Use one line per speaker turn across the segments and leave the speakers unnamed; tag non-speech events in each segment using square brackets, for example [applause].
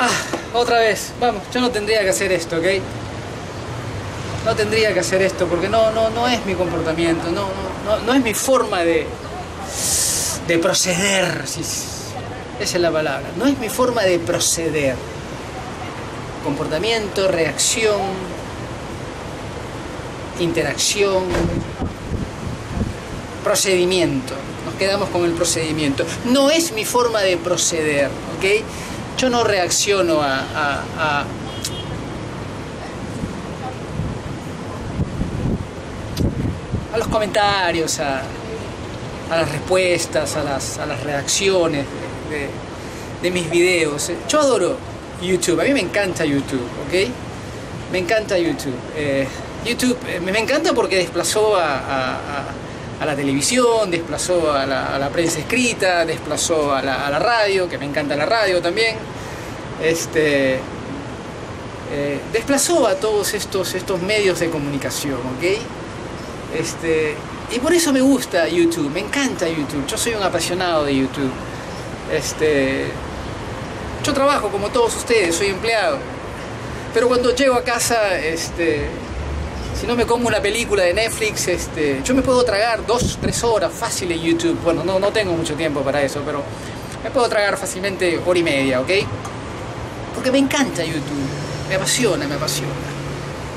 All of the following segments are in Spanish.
Ah, otra vez. Vamos, yo no tendría que hacer esto, ¿ok? No tendría que hacer esto porque no, no, no es mi comportamiento, no, no, no, es mi forma de, de proceder. si- esa es la palabra. No es mi forma de proceder. Comportamiento, reacción, interacción, procedimiento. Nos quedamos con el procedimiento. No es mi forma de proceder, ¿ok? Yo no reacciono a, a- a- los comentarios, a, a las respuestas, a las, a las reacciones de, de- mis videos. Yo adoro YouTube, a mí me encanta YouTube, ¿ok? Me encanta YouTube. Eh, YouTube eh, me encanta porque desplazó a- a- la televisión, desplazó a la, prensa escrita, desplazó a la, a la radio, que me encanta la radio también. Este, eh, desplazó a todos estos, estos medios de comunicación, ¿ok? Este, y por eso me gusta YouTube, me encanta YouTube. Yo soy un apasionado de YouTube. Este, yo trabajo como todos ustedes, soy empleado. Pero cuando llego a casa, este, si no me como una película de Netflix, este, yo me puedo tragar dos, tres horas fácil en YouTube. Bueno, no, no tengo mucho tiempo para eso, pero me puedo tragar fácilmente hora y media, ¿ok? Porque me encanta YouTube, me apasiona, me apasiona.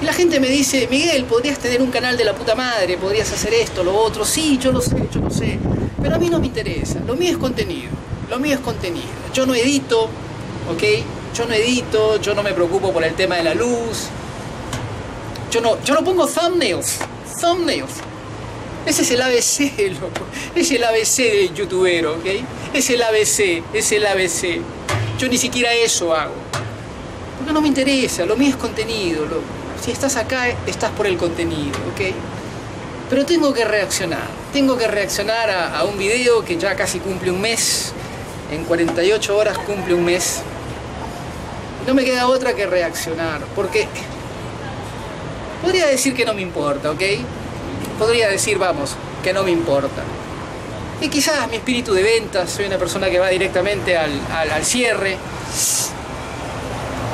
Y la gente me dice, Miguel, podrías tener un canal de la puta madre, podrías hacer esto, lo otro. Sí, yo lo sé, yo lo sé. Pero a mí no me interesa. Lo mío es contenido. Lo mío es contenido. Yo no edito, ¿ok? Yo no edito, yo no me preocupo por el tema de la luz. Yo no, yo no pongo thumbnails. Thumbnails. Ese es el ABC, [laughs] loco. Es el ABC del youtubero, ¿ok? Es el ABC, es el ABC. Yo ni siquiera eso hago. Porque no me interesa, lo mío es contenido. loco. Si estás acá, estás por el contenido, ¿ok? Pero tengo que reaccionar. Tengo que reaccionar a, a un video que ya casi cumple un mes. En 48 horas cumple un mes. No me queda otra que reaccionar. Porque podría decir que no me importa, ¿ok? Podría decir, vamos, que no me importa. Y quizás mi espíritu de ventas, soy una persona que va directamente al, al- cierre,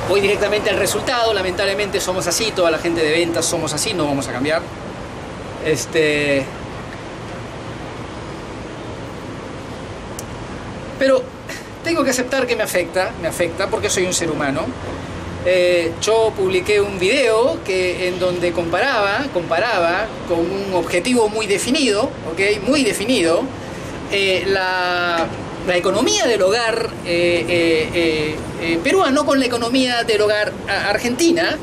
voy directamente al resultado, lamentablemente somos así, toda la gente de ventas somos así, no vamos a cambiar. Este. Pero tengo que aceptar que me afecta, me afecta porque soy un ser humano. Eh, yo publiqué un video que, en donde comparaba, comparaba con un objetivo muy definido, ¿ok? Muy definido, eh, la, la economía del hogar eh, eh, peruano con la economía del hogar argentina,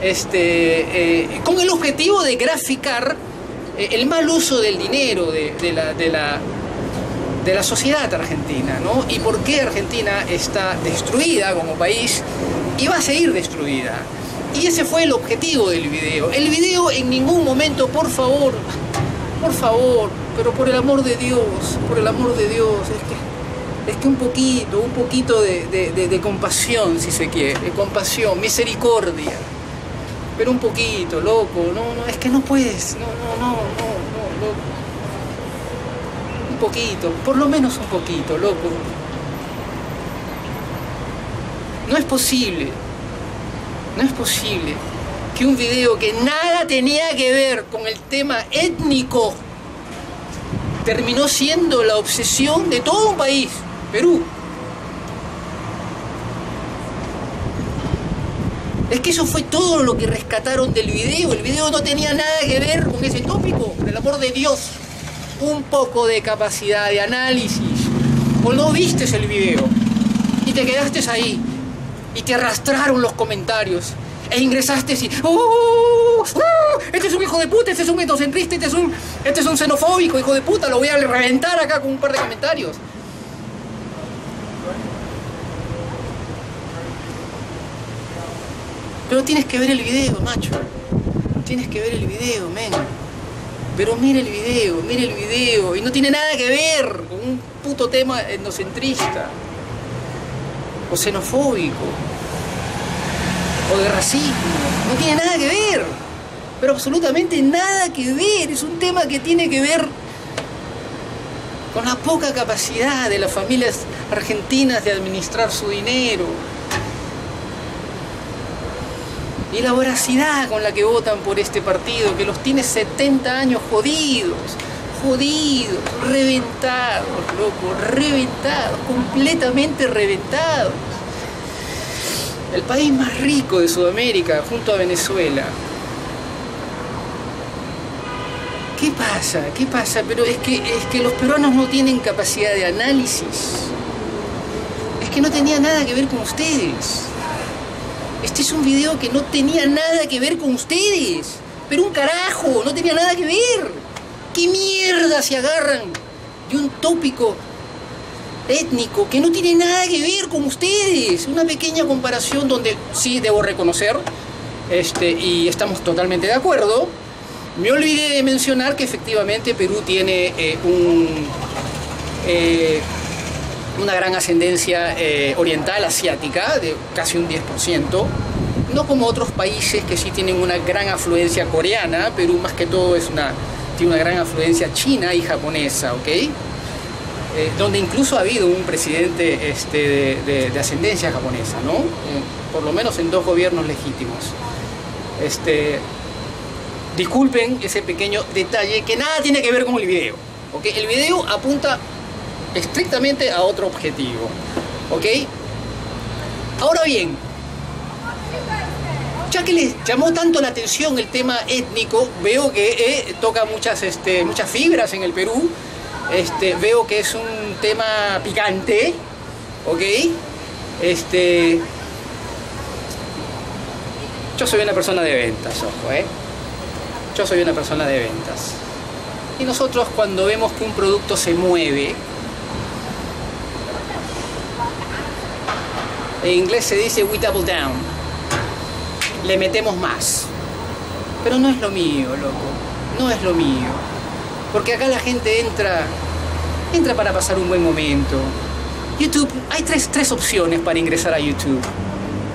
este, con el objetivo de graficar el mal uso del dinero de la- de la sociedad argentina, ¿no? Y por qué Argentina está destruida como país y va a seguir destruida. Y ese fue el objetivo del video. El video en ningún momento, por favor, por favor, pero por el amor de Dios, por el amor de Dios, es que, es que un poquito, un poquito de, compasión, si se quiere, de compasión, misericordia. Pero un poquito, loco, no, no, es que no puedes, no, no, no, no, poquito, por lo menos un poquito, loco. No es posible, no es posible que un video que nada tenía que ver con el tema étnico terminó siendo la obsesión de todo un país, Perú. Es que eso fue todo lo que rescataron del video. El video no tenía nada que ver con ese tópico, por el amor de Dios un poco de capacidad de análisis. O no vistes el video y te quedaste ahí y te arrastraron los comentarios e ingresaste y ¡Oh! Este es un hijo de puta, este es un etnocentrista, este es un, este es un xenofóbico, hijo de puta, lo voy a reventar acá con un par de comentarios. Pero tienes que ver el video, macho. Tienes que ver el video, men. Pero mire el video, mire el video. Y no tiene nada que ver con un puto tema etnocentrista. O xenofóbico. O de racismo. No tiene nada que ver. Pero absolutamente nada que ver. Es un tema que tiene que ver con la poca capacidad de las familias argentinas de administrar su dinero. Y la voracidad con la que votan por este partido, que los tiene 70 años jodidos, jodidos, reventados, loco, reventados, completamente reventados. El país más rico de Sudamérica, junto a Venezuela. ¿Qué pasa? ¿Qué pasa? Pero es que, es que los peruanos no tienen capacidad de análisis. Es que no tenía nada que ver con ustedes. Este es un video que no tenía nada que ver con ustedes. Pero un carajo, no tenía nada que ver. ¿Qué mierda se agarran de un tópico étnico que no tiene nada que ver con ustedes? Una pequeña comparación donde sí debo reconocer, este, y estamos totalmente de acuerdo, me olvidé de mencionar que efectivamente Perú tiene eh, un... Eh, una gran ascendencia eh, oriental, asiática, de casi un 10%, no como otros países que sí tienen una gran afluencia coreana, Perú más que todo es una, tiene una gran afluencia china y japonesa, ¿ok? Eh, donde incluso ha habido un presidente este, de, ascendencia japonesa, ¿no? Eh, por lo menos en dos gobiernos legítimos. Este, disculpen ese pequeño detalle que nada tiene que ver con el video. ¿ok? El video apunta estrictamente a otro objetivo. ¿Ok? Ahora bien, ya que les llamó tanto la atención el tema étnico, veo que eh, toca muchas, este, muchas fibras en el Perú, este, veo que es un tema picante, ¿ok? Este, yo soy una persona de ventas, ojo, ¿eh? Yo soy una persona de ventas. Y nosotros cuando vemos que un producto se mueve, En inglés se dice we double down. Le metemos más. Pero no es lo mío, loco. No es lo mío. Porque acá la gente entra, entra para pasar un buen momento. YouTube, hay tres, tres opciones para ingresar a YouTube.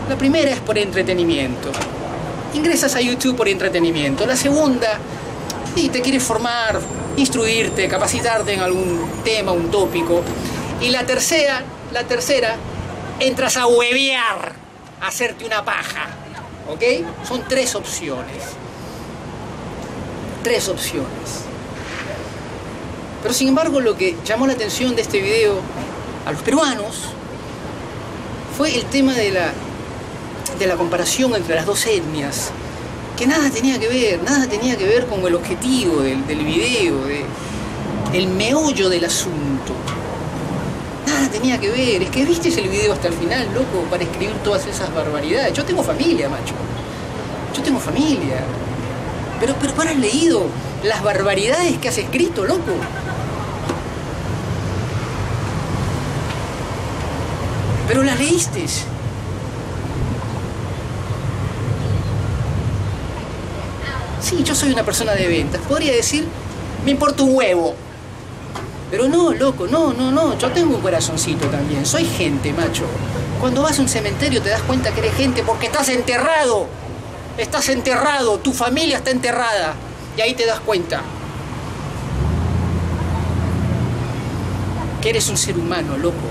La primera es por entretenimiento. Ingresas a YouTube por entretenimiento. La segunda, si te quieres formar, instruirte, capacitarte en algún tema, un tópico. Y la tercera, la tercera entras a huevear, a hacerte una paja. ¿Ok? Son tres opciones. Tres opciones. Pero sin embargo lo que llamó la atención de este video a los peruanos fue el tema de la, de la comparación entre las dos etnias, que nada tenía que ver, nada tenía que ver con el objetivo del, video, de, el meollo del asunto tenía que ver. Es que viste el video hasta el final, loco, para escribir todas esas barbaridades. Yo tengo familia, macho. Yo tengo familia. Pero, pero ¿cuál has leído las barbaridades que has escrito, loco? Pero las leíste. Sí, yo soy una persona de ventas. Podría decir, me importa un huevo. Pero no, loco, no, no, no. Yo tengo un corazoncito también. Soy gente, macho. Cuando vas a un cementerio te das cuenta que eres gente porque estás enterrado. Estás enterrado, tu familia está enterrada. Y ahí te das cuenta. Que eres un ser humano, loco.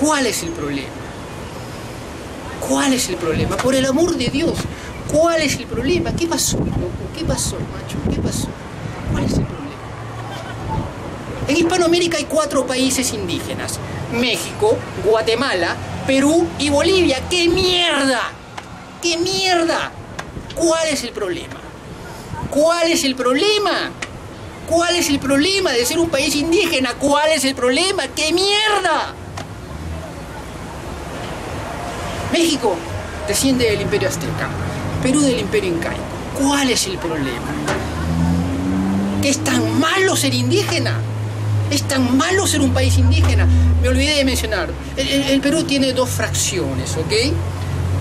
¿Cuál es el problema? ¿Cuál es el problema? Por el amor de Dios, ¿cuál es el problema? ¿Qué pasó? ¿Qué pasó, macho? ¿Qué pasó? ¿Cuál es el problema? En Hispanoamérica hay cuatro países indígenas. México, Guatemala, Perú y Bolivia. ¡Qué mierda! ¡Qué mierda! ¿Cuál es el problema? ¿Cuál es el problema? ¿Cuál es el problema de ser un país indígena? ¿Cuál es el problema? ¡Qué mierda! México desciende del imperio azteca, Perú del imperio incaico. ¿Cuál es el problema? ¿Es tan malo ser indígena? ¿Es tan malo ser un país indígena? Me olvidé de mencionar. El, Perú tiene dos fracciones, ¿ok?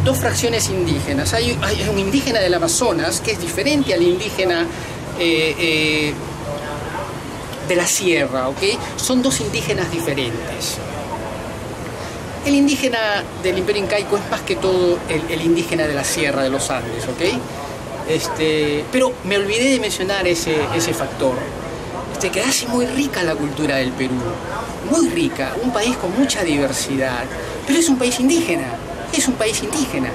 Dos fracciones indígenas. Hay, un indígena del Amazonas que es diferente al indígena eh, eh, de la sierra, ¿ok? Son dos indígenas diferentes. El indígena del imperio incaico es más que todo el, indígena de la sierra de los Andes, ¿ok? Este, pero me olvidé de mencionar ese, ese factor. este, que hace muy rica la cultura del Perú. Muy rica, un país con mucha diversidad. Pero es un país indígena, es un país indígena.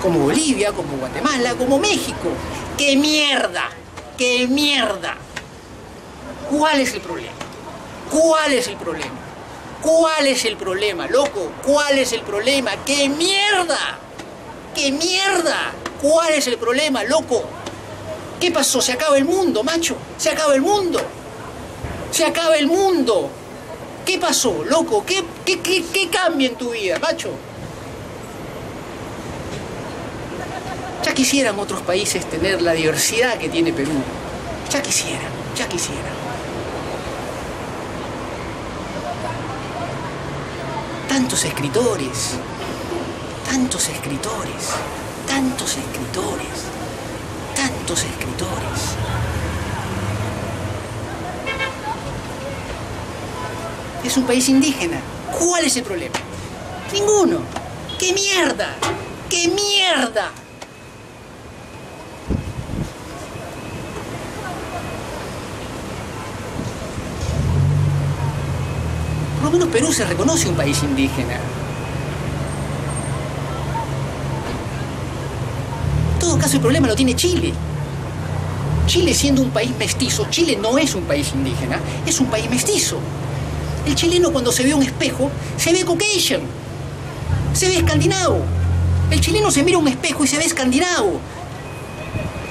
Como Bolivia, como Guatemala, como México. ¡Qué mierda! ¡Qué mierda! ¿Cuál es el problema? ¿Cuál es el problema? ¿Cuál es el problema, loco? ¿Cuál es el problema? ¡Qué mierda! ¡Qué mierda! ¿Cuál es el problema, loco? ¿Qué pasó? Se acaba el mundo, macho. Se acaba el mundo. Se acaba el mundo. ¿Qué pasó, loco? ¿Qué, qué, qué, qué cambia en tu vida, macho? Ya quisieran otros países tener la diversidad que tiene Perú. Ya quisieran, ya quisieran. Tantos escritores, tantos escritores, tantos escritores, tantos escritores. Es un país indígena. ¿Cuál es el problema? Ninguno. ¡Qué mierda! ¡Qué mierda! Por lo menos Perú se reconoce un país indígena. En todo caso, el problema lo tiene Chile. Chile siendo un país mestizo, Chile no es un país indígena, es un país mestizo. El chileno cuando se ve un espejo, se ve Caucasian, se ve escandinavo. El chileno se mira un espejo y se ve escandinavo.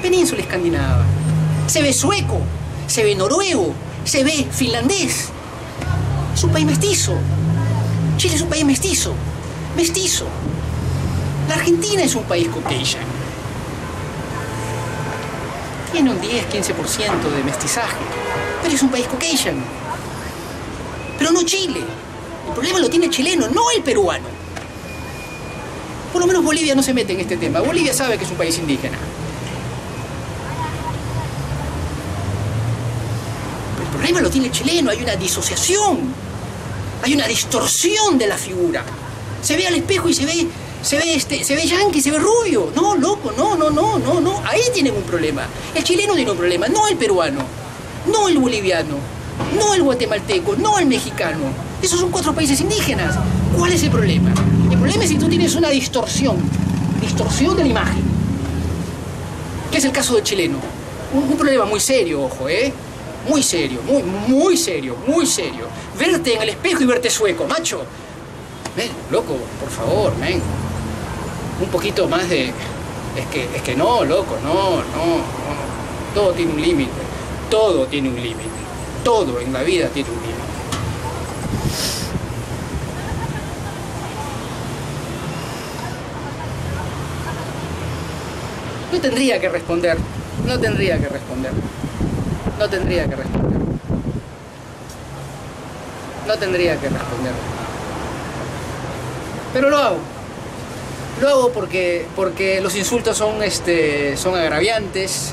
Península escandinava. Se ve sueco, se ve noruego, se ve finlandés. Es un país mestizo. Chile es un país mestizo. Mestizo. La Argentina es un país Caucasian. Tiene un 10-15% de mestizaje, pero es un país Caucasian. Pero no Chile. El problema lo tiene el chileno, no el peruano. Por lo menos Bolivia no se mete en este tema. Bolivia sabe que es un país indígena. Pero el problema lo tiene el chileno, hay una disociación. Hay una distorsión de la figura. Se ve al espejo y se ve, se ve este, se ve yanqui, se ve rubio. No, loco, no, no, no, no, no. Ahí tienen un problema. El chileno tiene un problema, no el peruano, no el boliviano, no el guatemalteco, no el mexicano. Esos son cuatro países indígenas. ¿Cuál es el problema? El problema es si tú tienes una distorsión, distorsión de la imagen, que es el caso del chileno. Un, un problema muy serio, ojo, ¿eh? Muy serio, muy, muy serio, muy serio. Verte en el espejo y verte sueco, macho. Ven, loco, por favor, ven. Un poquito más de... Es que, es que no, loco, no, no, no. Todo tiene un límite. Todo tiene un límite. Todo en la vida tiene un límite. No tendría que responder. No tendría que responder. No tendría que responder. No tendría que responder. Pero lo hago. Lo hago porque, porque los insultos son, este, son agraviantes.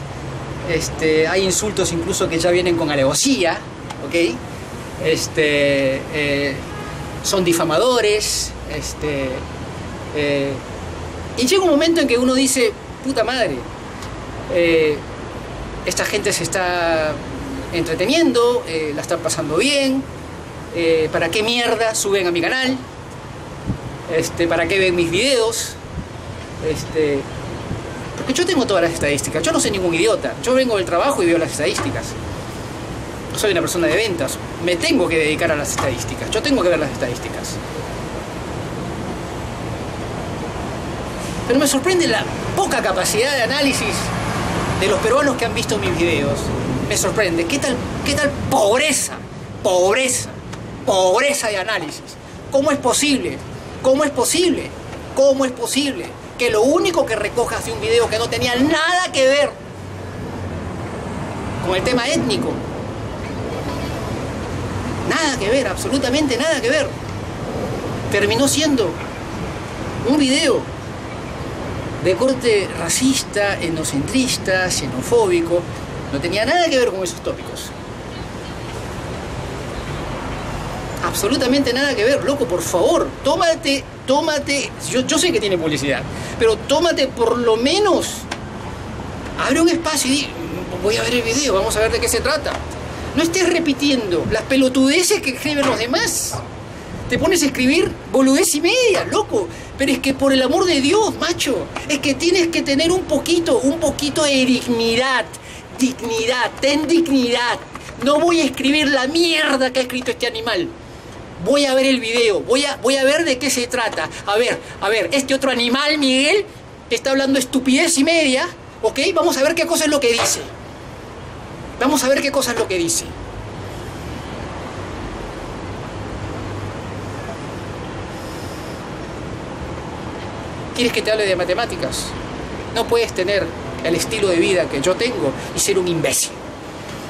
Este, hay insultos incluso que ya vienen con alevosía, ¿ok? Este, eh, son difamadores. Este, eh, y llega un momento en que uno dice, puta madre, eh, esta gente se está entreteniendo, eh, la están pasando bien, eh, ¿para qué mierda suben a mi canal? Este, ¿Para qué ven mis videos? Este, porque yo tengo todas las estadísticas, yo no soy ningún idiota, yo vengo del trabajo y veo las estadísticas. Soy una persona de ventas, me tengo que dedicar a las estadísticas, yo tengo que ver las estadísticas. Pero me sorprende la poca capacidad de análisis de los peruanos que han visto mis videos. Me sorprende. ¿Qué tal, qué tal pobreza? Pobreza. Pobreza de análisis. ¿Cómo es posible? ¿Cómo es posible? ¿Cómo es posible que lo único que recojas de un video que no tenía nada que ver con el tema étnico, nada que ver, absolutamente nada que ver, terminó siendo un video de corte racista, etnocentrista, xenofóbico, no tenía nada que ver con esos tópicos. Absolutamente nada que ver, loco, por favor, tómate, tómate, yo, yo sé que tiene publicidad, pero tómate por lo menos, abre un espacio y di, voy a ver el video, vamos a ver de qué se trata. No estés repitiendo las pelotudeces que escriben los demás. Te pones a escribir boludez y media, loco. Pero es que por el amor de Dios, macho, es que tienes que tener un poquito, un poquito de dignidad. Dignidad, ten dignidad. No voy a escribir la mierda que ha escrito este animal. Voy a ver el video, voy a, voy a ver de qué se trata. A ver, a ver, este otro animal, Miguel, está hablando estupidez y media, ¿ok? Vamos a ver qué cosa es lo que dice. Vamos a ver qué cosa es lo que dice. ¿Quieres que te hable de matemáticas? No puedes tener el estilo de vida que yo tengo y ser un imbécil.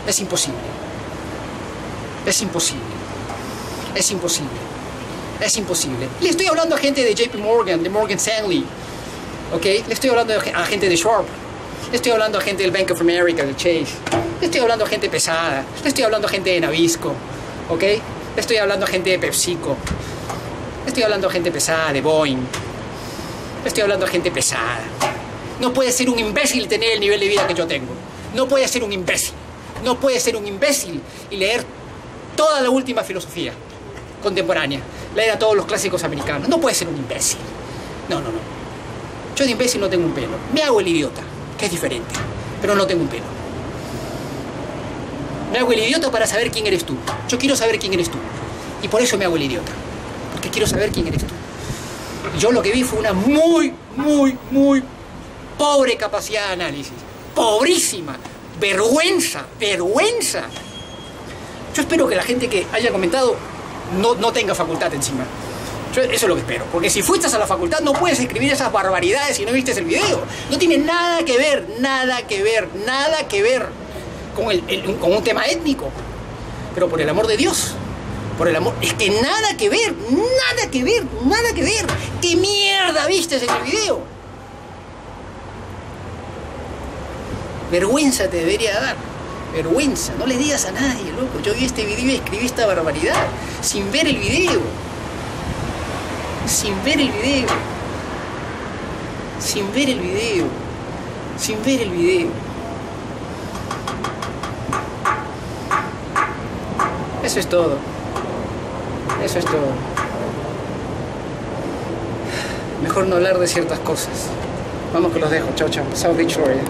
Es imposible. Es imposible. Es imposible. Es imposible. Le estoy hablando a gente de JP Morgan, de Morgan Stanley. ¿Ok? Le estoy hablando a gente de Sharp. Le estoy hablando a gente del Bank of America, del Chase. Le estoy hablando a gente pesada. Le estoy hablando a gente de Nabisco. ¿Ok? Le estoy hablando a gente de PepsiCo. Le estoy hablando a gente pesada de Boeing. Estoy hablando a gente pesada. No puede ser un imbécil tener el nivel de vida que yo tengo. No puede ser un imbécil. No puede ser un imbécil y leer toda la última filosofía contemporánea. Leer a todos los clásicos americanos. No puede ser un imbécil. No, no, no. Yo de imbécil no tengo un pelo. Me hago el idiota, que es diferente. Pero no tengo un pelo. Me hago el idiota para saber quién eres tú. Yo quiero saber quién eres tú. Y por eso me hago el idiota. Porque quiero saber quién eres tú. Yo lo que vi fue una muy, muy, muy pobre capacidad de análisis. Pobrísima. Vergüenza, vergüenza. Yo espero que la gente que haya comentado no, no tenga facultad encima. Yo eso es lo que espero. Porque si fuiste a la facultad no puedes escribir esas barbaridades si no viste el video. No tiene nada que ver, nada que ver, nada que ver con, el- con un tema étnico. Pero por el amor de Dios, por el amor... Es que nada que ver, nada que ver, nada que ver. ¿Qué mierda viste en el video? Vergüenza te debería dar. Vergüenza. No le digas a nadie, loco. Yo vi este video y escribí esta barbaridad. Sin ver el video. Sin ver el video. Sin ver el video. Sin ver el video. Eso es todo. Es. Mejor no hablar de ciertas cosas. Vamos que los dejo. Chao, chao. South Florida.